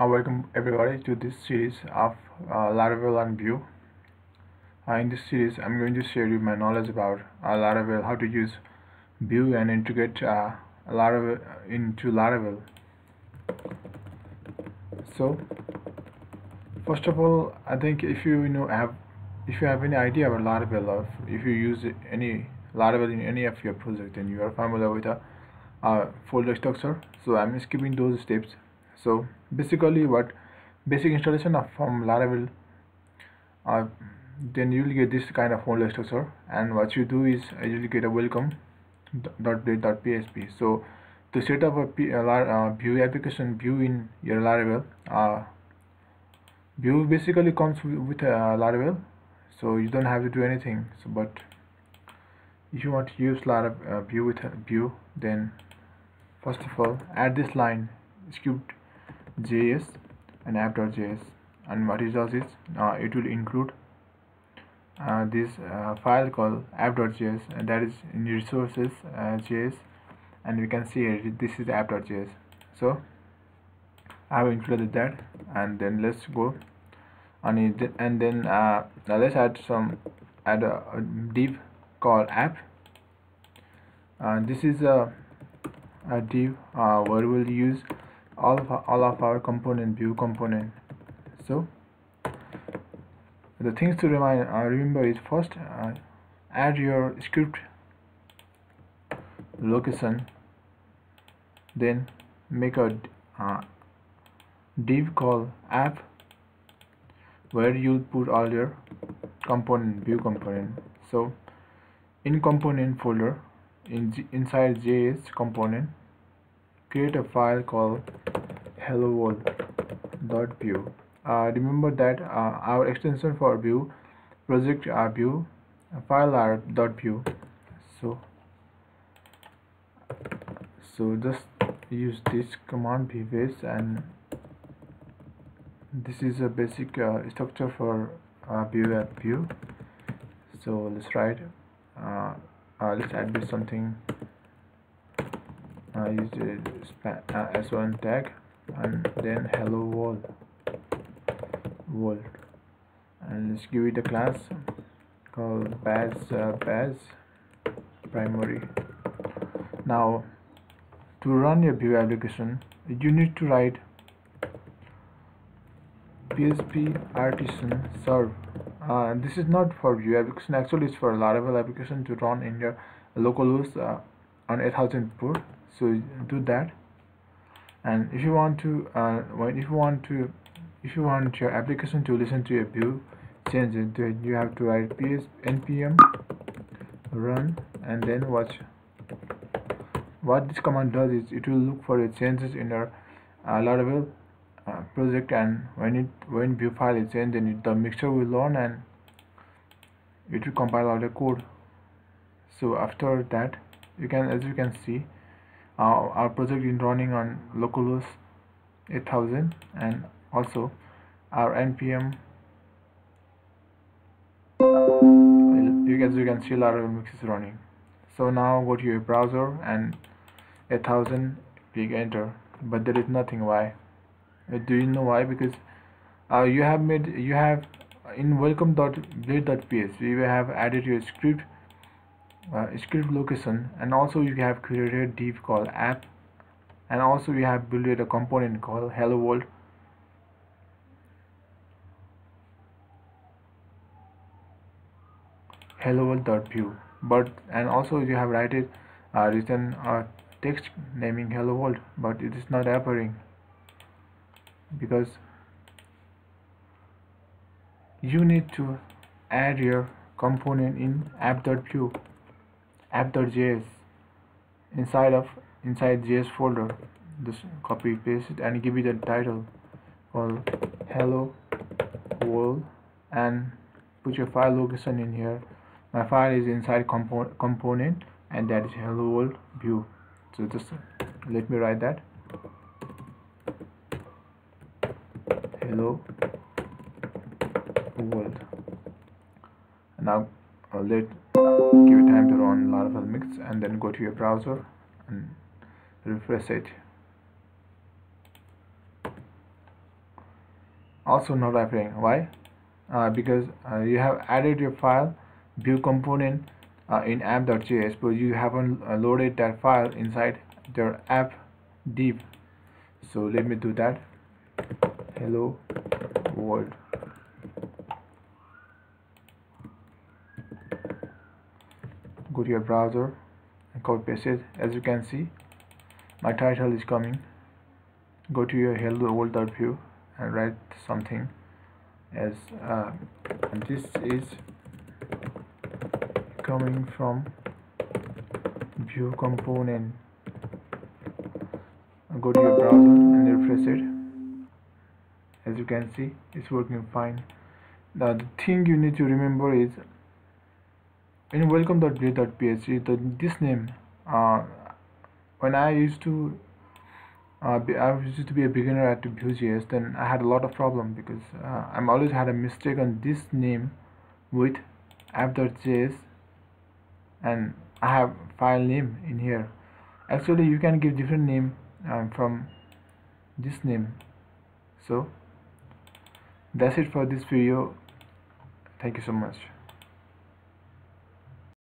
Uh, welcome everybody to this series of uh, Laravel and Vue. Uh, in this series, I'm going to share you my knowledge about uh, Laravel, how to use Vue and integrate uh, Laravel into Laravel. So, first of all, I think if you, you know have if you have any idea about Laravel or if you use any Laravel in any of your project, then you are familiar with a folder structure. So I'm skipping those steps so basically what basic installation of from laravel uh, then you will get this kind of folder structure. And what you do is uh, you will get a welcome dot dot php so to set up a P, uh, uh, vue application view in your laravel uh, vue basically comes with uh, laravel. So you don't have to do anything. So but if you want to use laravel uh, vue with view, then first of all add this line script js and app.js and what it does is uh, it will include uh, this uh, file called app.js and that is in resources uh, js and we can see here this is app.js so I have included that and then let's go on it. And then uh, now let's add some add a, a div called app. Uh, this is a, a div where we'll use all of our, all of our component Vue component. So the things to remind uh, remember is first uh, add your script location then make a uh, div call app where you'll put all your component Vue component. So in component folder in inside js component create a file called hello world.vue uh, remember that uh, our extension for Vue project are Vue file are .vue so so just use this command vbase and this is a basic uh, structure for uh, Vue app view. So let's write uh, uh, let's add this something uh, use the uh, s1 tag and then hello world. World. And let's give it a class called baz uh, baz primary. Now to run your vue application you need to write php artisan serve. Uh, this is not for vue application actually it's for laravel application to run in your localhost uh, on 8000 port so do that. And if you want to uh, if you want to if you want your application to listen to your view change it you have to write ps npm run and then watch. What this command does is it will look for the changes in your uh, Laravel uh, project and when it when Vue file is changed then it, the mixture will learn and it will compile all the code. So after that you can as you can see uh, our project is running on localhost 8000 and also our npm you guys you can see Laravel is running. So now go to your browser and 8000 click enter. But there is nothing why. Uh, do you know why? Because uh, you have made you have in welcome.blade.php you have added your script uh, script location and also you have created div called app and also you have built a component called hello world. Hello world.vue but and also you have uh, written a text naming hello world but it is not appearing. Because you need to add your component in app.vue app.js inside of inside js folder. Just copy paste it and give it a title called hello world and put your file location in here. My file is inside compo component and that is hello world view. So just let me write that. Hello world. Now uh, let give it time to run Laravel mix and then go to your browser and refresh it. Also not appearing why? Uh, because uh, you have added your file Vue component uh, in app.js but you haven't uh, loaded that file inside your app div. So let me do that. Hello world go to your browser and copy paste it. As you can see my title is coming. Go to your hello world view and write something as uh, this is coming from Vue component. Go to your browser and refresh it. As you can see it's working fine. Now the thing you need to remember is in welcome.blade.php the this name uh, when I used to uh, be, I used to be a beginner at Vue.js then I had a lot of problem because uh, I'm always had a mistake on this name with app.js and I have file name in here. Actually you can give different name um, from this name. So that's it for this video. Thank you so much